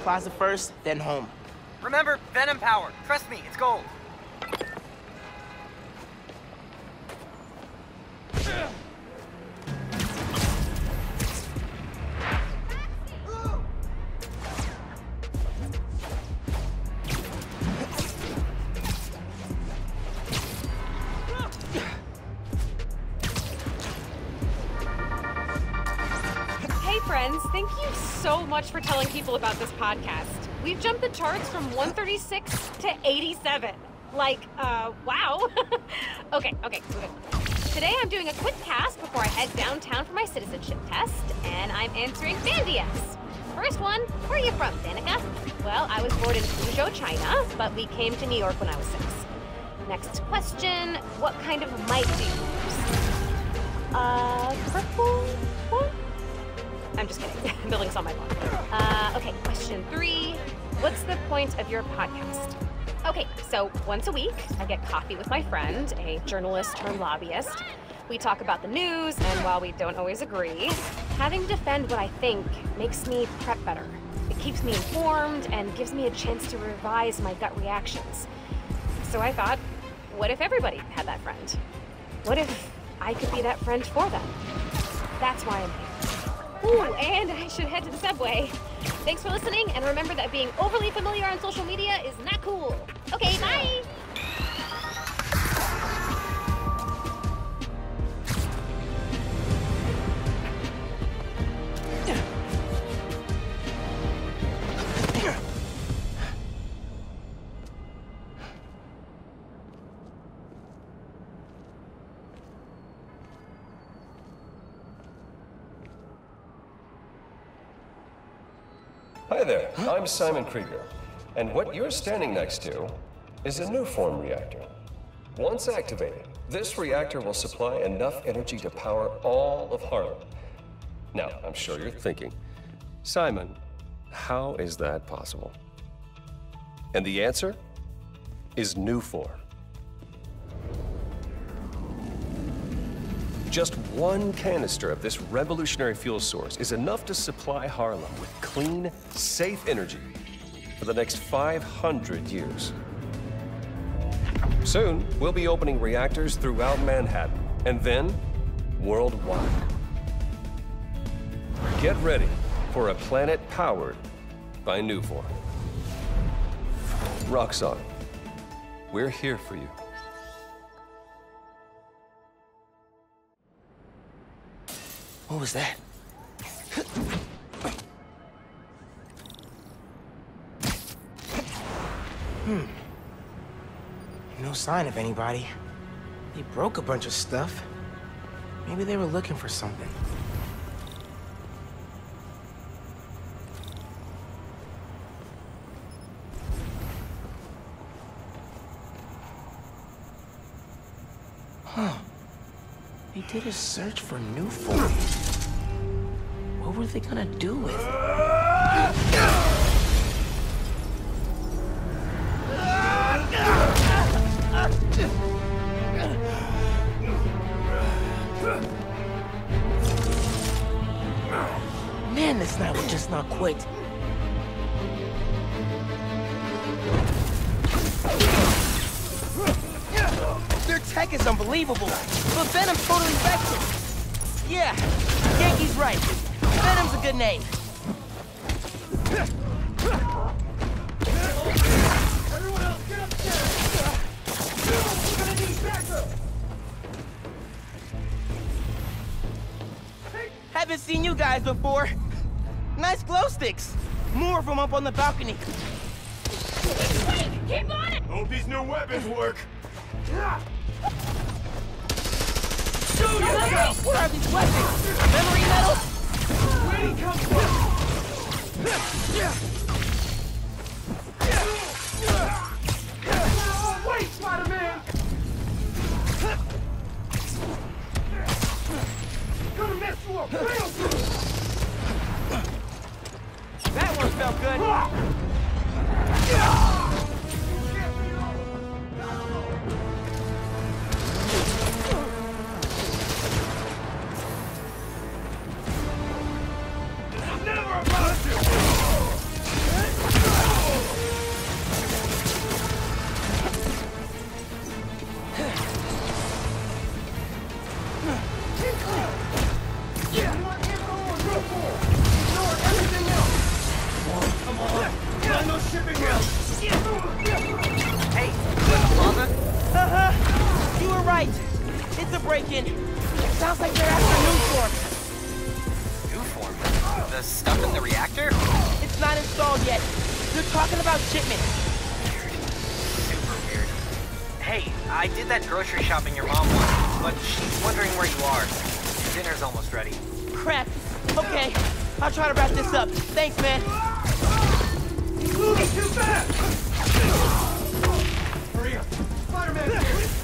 Plaza first, then home. Remember, Venom Power. Trust me, it's gold. Friends, thank you so much for telling people about this podcast. We've jumped the charts from 136 to 87. Like, uh, wow. okay, okay, moving. Today I'm doing a quick task before I head downtown for my citizenship test, and I'm answering fan. First one, where are you from, Danika? Well, I was born in Fuzhou, China, but we came to New York when I was six. Next question, what kind of mic do you use? Uh, purple one? I'm just kidding. I'm building this on my phone. Uh, okay, question three. What's the point of your podcast? Okay, so once a week, I get coffee with my friend, a journalist turned lobbyist. We talk about the news, and while we don't always agree, having to defend what I think makes me prep better. It keeps me informed and gives me a chance to revise my gut reactions. So I thought, what if everybody had that friend? What if I could be that friend for them? That's why I'm here. Ooh, and I should head to the subway. Thanks for listening, and remember that being overly familiar on social media is not cool. Okay, bye! Hi there, I'm Simon Krieger, and what you're standing next to is a Nuform reactor. Once activated, this reactor will supply enough energy to power all of Harlem. Now, I'm sure you're thinking, Simon, how is that possible? And the answer is Nuform. Just one canister of this revolutionary fuel source is enough to supply Harlem with clean, safe energy for the next 500 years. Soon, we'll be opening reactors throughout Manhattan and then worldwide. Get ready for a planet powered by Nuform. Roxxon, we're here for you. What was that? Hmm. No sign of anybody. They broke a bunch of stuff. Maybe they were looking for something. Did a search for Nuform. What were they gonna do with it? Man, this night will just not quit. Their tech is unbelievable, but Venom's totally wrecked it. Yeah, Ganke's right. Venom's a good name. Haven't seen you guys before. Nice glow sticks. More of them up on the balcony. Wait! Keep on it! Hope these new weapons work. Shoot! What are these weapons? Memory metal? Where'd he come from? That one felt good. Hey, the plaza? Uh-huh. You were right. It's a break-in. Sounds like they're after new form. Nuform? The stuff in the reactor? It's not installed yet. They're talking about shipment. Super weird. Hey, I did that grocery shopping your mom wants, but she's wondering where you are. Dinner's almost ready. Crap. Okay, I'll try to wrap this up. Thanks, man. Moving too fast! Up! Spider-Man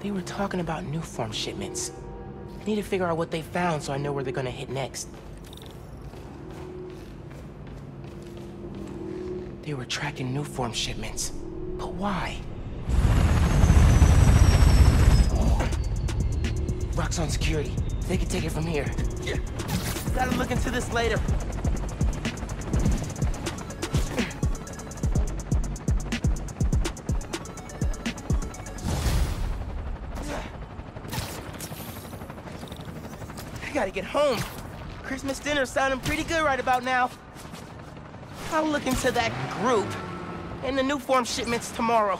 They were talking about Nuform shipments. I need to figure out what they found so I know where they're gonna hit next. They were tracking Nuform shipments. But why? Roxxon security. They can take it from here. Yeah. Gotta look into this later. I gotta get home. Christmas dinner's sounding pretty good right about now. I'll look into that group and the Nuform shipments tomorrow.